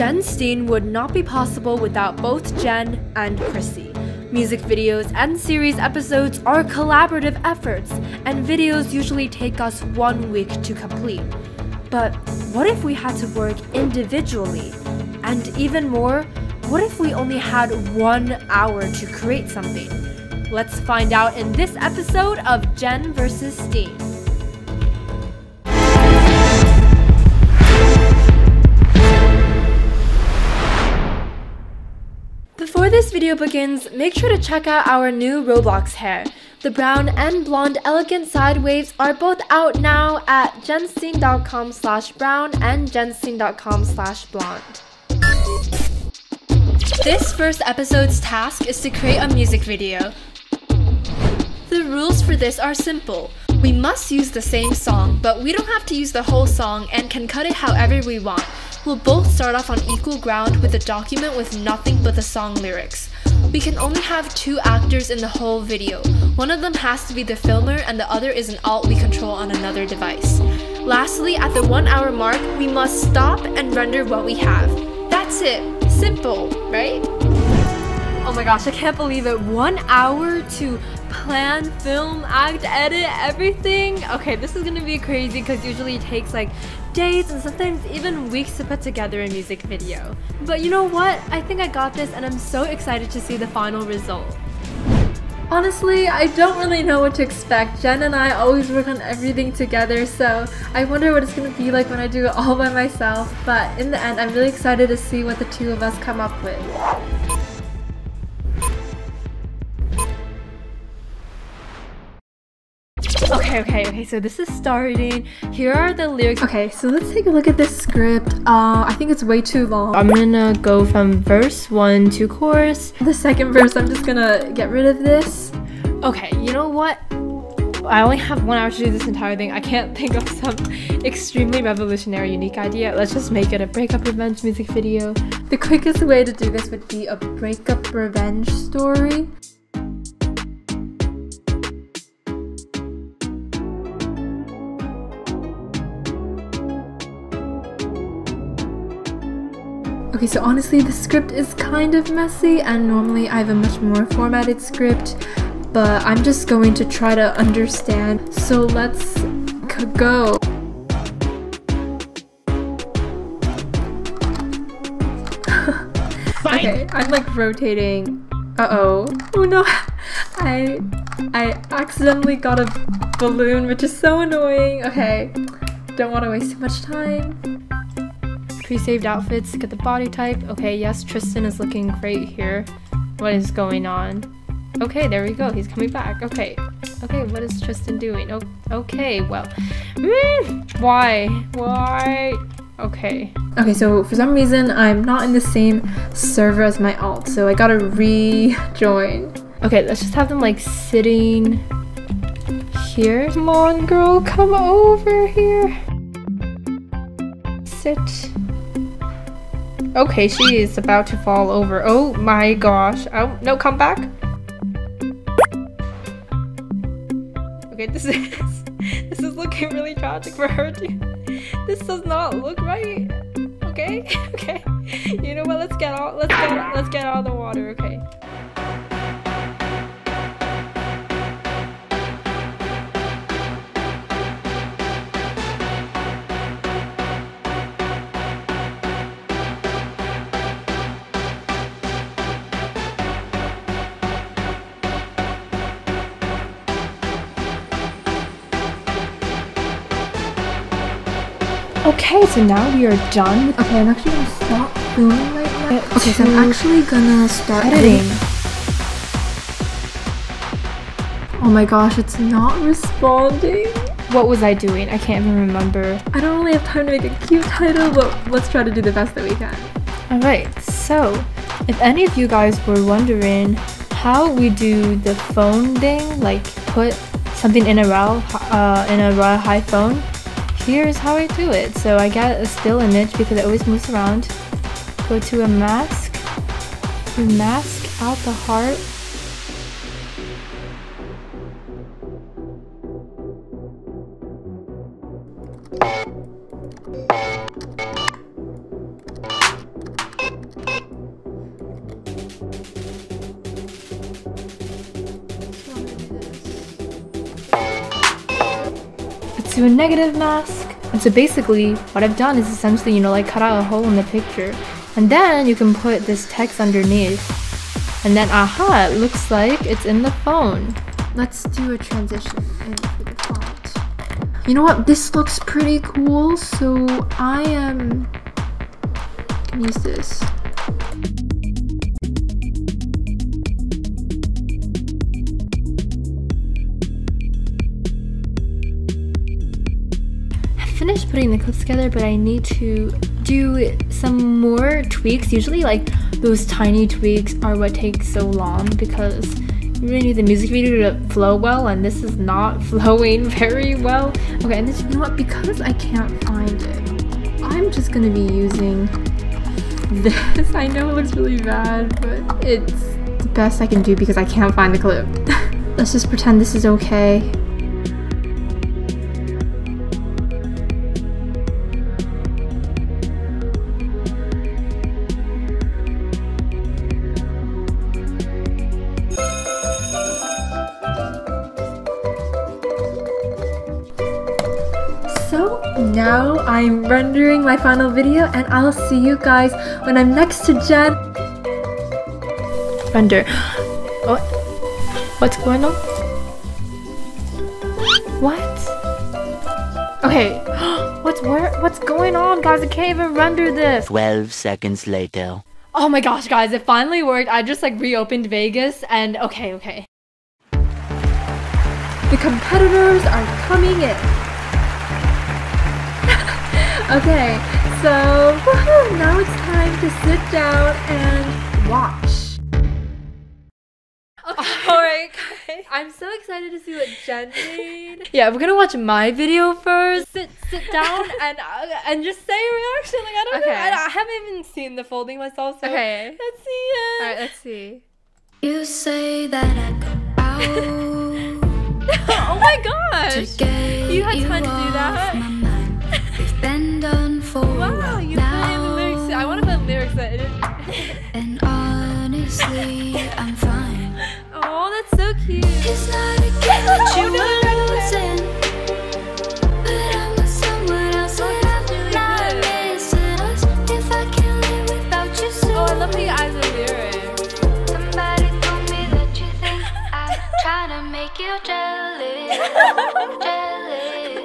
Jenstine would not be possible without both Jen and Chrissy. Music videos and series episodes are collaborative efforts, and videos usually take us one week to complete. But what if we had to work individually? And even more, what if we only had one hour to create something? Let's find out in this episode of Jen vs. Steen. This video begins, make sure to check out our new Roblox hair. The brown and blonde elegant side waves are both out now at jenstine.com slash brown and jenstine.com slash blonde. This first episode's task is to create a music video. The rules for this are simple. We must use the same song, but we don't have to use the whole song and can cut it however we want. We'll both start off on equal ground with a document with nothing but the song lyrics. We can only have two actors in the whole video. One of them has to be the filmer and the other is an alt we control on another device. Lastly, at the one hour mark, we must stop and render what we have. That's it. Simple, right? Oh my gosh, I can't believe it. One hour to plan, film, act, edit, everything. Okay, this is gonna be crazy because usually it takes like days and sometimes even weeks to put together a music video. But you know what? I think I got this and I'm so excited to see the final result. Honestly, I don't really know what to expect. Jen and I always work on everything together, so I wonder what it's gonna be like when I do it all by myself. But in the end, I'm really excited to see what the two of us come up with. Okay, okay, okay, so this is starting. Here are the lyrics. Okay, so let's take a look at this script. Uh, I think it's way too long. I'm gonna go from verse 1 to chorus. The second verse, I'm just gonna get rid of this. Okay, you know what? I only have one hour to do this entire thing. I can't think of some extremely revolutionary, unique idea. Let's just make it a breakup revenge music video. The quickest way to do this would be a breakup revenge story. Okay, so honestly, the script is kind of messy, and normally I have a much more formatted script, but I'm just going to try to understand. So let's go. okay, I'm like rotating. Uh oh. Oh no. I I accidentally got a balloon, which is so annoying. Okay. Don't want to waste too much time. Pre-saved outfits, get the body type. Okay, yes, Tristan is looking great here. What is going on? Okay, there we go. He's coming back. Okay. Okay, what is Tristan doing? Oh, okay, well. Mm, why? Why? Okay. Okay, so for some reason, I'm not in the same server as my alt, so I gotta rejoin. Okay, let's just have them like sitting here. Come on, girl, come over here. Sit. Okay, she is about to fall over. Oh my gosh. Oh, no, come back. Okay, this is this is looking really tragic for her too. This does not look right. Okay, okay. You know what? Let's get out. Let's get let's get out of the water. Okay. Okay, so now we are done. Okay, I'm actually gonna stop filming right now. Okay, so I'm actually gonna start editing. Oh my gosh, it's not responding. What was I doing? I can't even remember. I don't really have time to make a cute title, but let's try to do the best that we can. Alright, so if any of you guys were wondering how we do the phone thing, like put something in a Royale, uh, in a Royale High phone, here's how I do it. So I get a still image because it always moves around. Go to a mask, you mask out the heart. to a negative mask. And so basically, what I've done is essentially, you know, like cut out a hole in the picture. And then you can put this text underneath. And then, aha, it looks like it's in the phone. Let's do a transition the font. You know what? This looks pretty cool, so I am gonna use this. Finished putting the clips together, but I need to do some more tweaks. Usually like those tiny tweaks are what takes so long because you really need the music video to flow well and this is not flowing very well. Okay, and this, you know what, because I can't find it, I'm just gonna be using this. I know it looks really bad, but it's the best I can do because I can't find the clip. Let's just pretend this is okay. Now I'm rendering my final video and I'll see you guys when I'm next to Jen. Render. What? What's going on? What? Okay. What's where? What's going on, guys? I can't even render this. 12 seconds later. Oh my gosh, guys, it finally worked. I just like reopened Vegas and okay, okay. The competitors are coming in. okay, so now it's time to sit down and watch. Alright, guys. I'm so excited to see what Jen made. yeah, we're gonna watch my video first. Sit, sit down and uh, and just say a reaction. Like I don't know. Okay. I, I haven't even seen the folding myself. So Okay. let's see it. Alright, let's see. You say that I go out oh my gosh. to You had time to do off that? And honestly, I'm fine. Oh, that's so cute. It's not a game that you Oh, no, were no, no. losing, but I'm with someone else, and I'm really not good. missing us. If I can't live without you soon. Oh, I love how you add the lyrics. Somebody told me that you think I'm trying to make you jealous. jealous.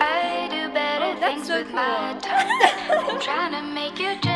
I do better Oh, things so with my cool. time than trying to make you jealous.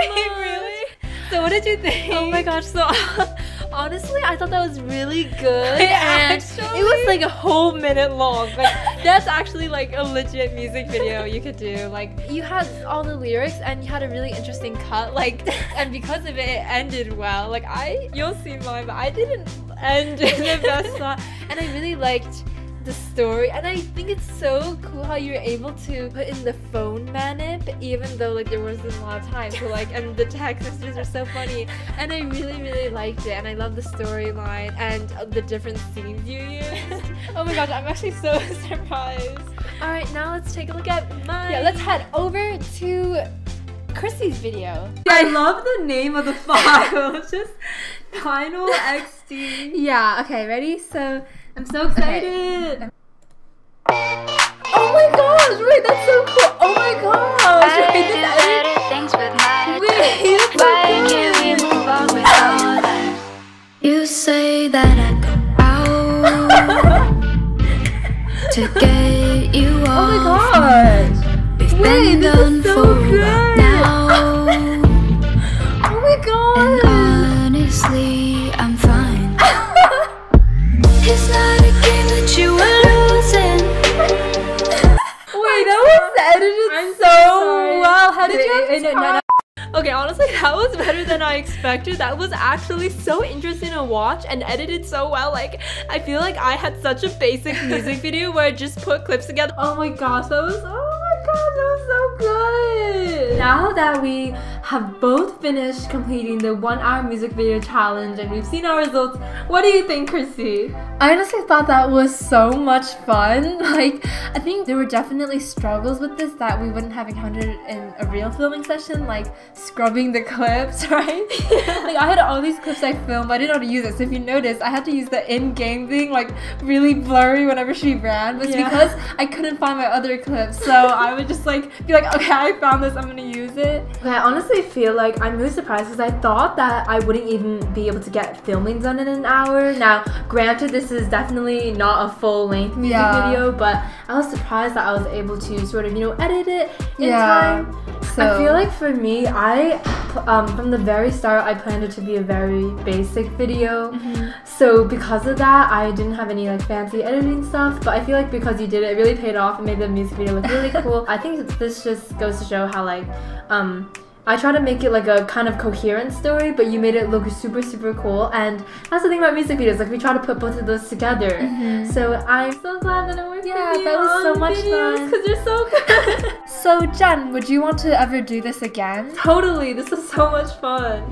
Wait, really? So what did you think? Oh my gosh, so honestly, I thought that was really good. and Actually? it was like a whole minute long. Like that's actually like a legit music video you could do. Like you had all the lyrics and you had a really interesting cut. Like and because of it, it ended well. Like I, you'll see mine, but I didn't end in the best spot. And I really liked the story and I think it's so cool how you're able to put in the phone manip even though like there wasn't a lot of time. So like and the text messages are so funny and I really really liked it and I love the storyline and the different scenes you used oh my gosh I'm actually so surprised. All right now let's take a look at mine yeah let's head over to Chrissy's video. I love the name of the file. It's just Final XD. yeah okay ready? So I'm so excited. oh my gosh wait that's so cool oh my gosh I wait, this better things with my Wait, that's so Why good. can't we move on with all that? You say that I go out to get you oh my gosh We've Wait, this is so for good. I'm so sorry. well. How did you no, no. Okay, honestly, that was better than I expected. That was actually so interesting to watch and edited so well. Like, I feel like I had such a basic music video where I just put clips together. Oh my gosh, that was oh gosh, that was so good. Now that we have both finished completing the one hour music video challenge and we've seen our results. What do you think, Chrissy? I honestly thought that was so much fun. Like, I think there were definitely struggles with this that we wouldn't have encountered in a real filming session, like scrubbing the clips, right? like, I had all these clips I filmed, but I didn't know how to use it. So if you notice, I had to use the in-game thing, like really blurry whenever she ran. But Yeah. because I couldn't find my other clips, so I would just like be like, okay, I found this, I'm gonna use it. Okay, I honestly feel like I'm really surprised because I thought that I wouldn't even be able to get filming done in an hour. Now, granted, this is definitely not a full length music Yeah. video, but I was surprised that I was able to sort of, you know, edit it in Yeah. time. So I feel like for me, I um, from the very start, I planned it to be a very basic video. Mm-hmm. So because of that, I didn't have any like fancy editing stuff. But I feel like because you did it, it really paid off and made the music video look really cool. I think this just goes to show how like um. I try to make it like a kind of coherent story, but you made it look super, super cool. And that's the thing about music videos, like we try to put both of those together. So I'm so glad that I worked Mm-hmm. Yeah, with you that was so much videos, fun. Cause you're so good. So Jen, would you want to ever do this again? Totally, this was so much fun.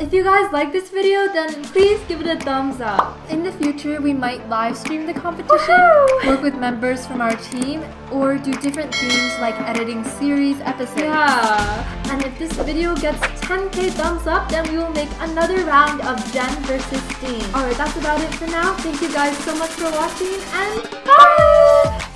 If you guys like this video, then please give it a thumbs up. In the future, we might live stream the competition, work with members from our team, or do different themes like editing series episodes. Yeah. And if this video gets 10k thumbs up, then we will make another round of Jen versus Stine. Alright, that's about it for now. Thank you guys so much for watching, and bye!